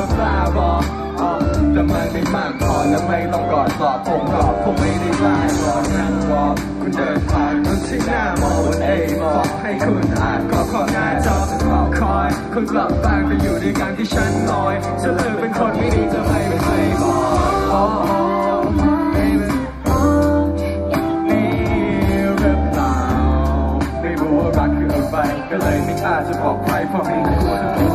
ก็กล้าบอกแต่มันไม่มากพอและไม่ต้องกอดกอดผมก็คงไม่ได้กล้ารอนั่งรอคุณเดินผ่านคุณที่หน้ามองบนเอบอกให้คุณอ่านก็ขอหน้าจอจะรอคอยคุณกลับบ้านไปอยู่ด้วยกันที่ชั้นลอยจะเลิกเป็นคนไม่ดีจะไม่เป็นใครบอกอ๋อ baby นี่หรือเปล่าไม่รู้รักคืออะไรก็เลยไม่กล้าจะบอกใครเพราะไม่กลัว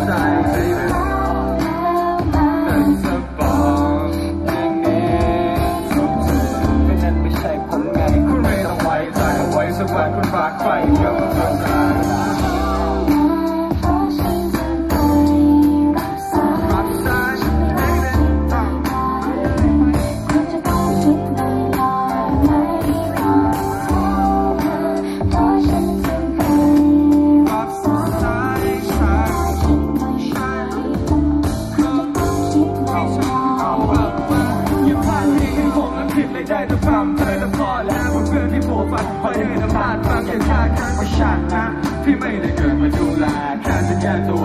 ผิดเลยได้แต่พร่ำเธอแต่พอแล้วเพื่อนที่โผล่ฝันคอยให้น้ำตาลฟังแค่ชาติข้างประชาตินะที่ไม่ได้เกิดมาดูแลแค่จะแก้ตัว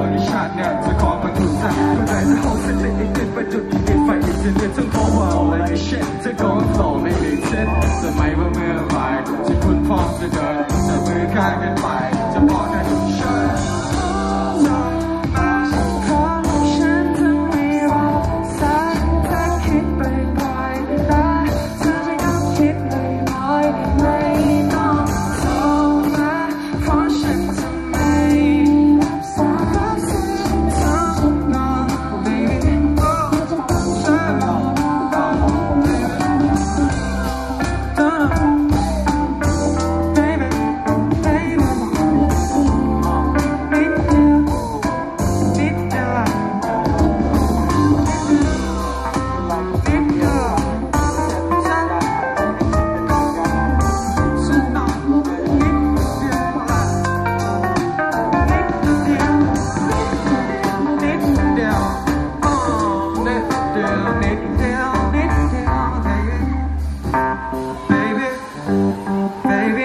Baby,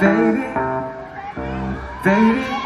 baby, baby.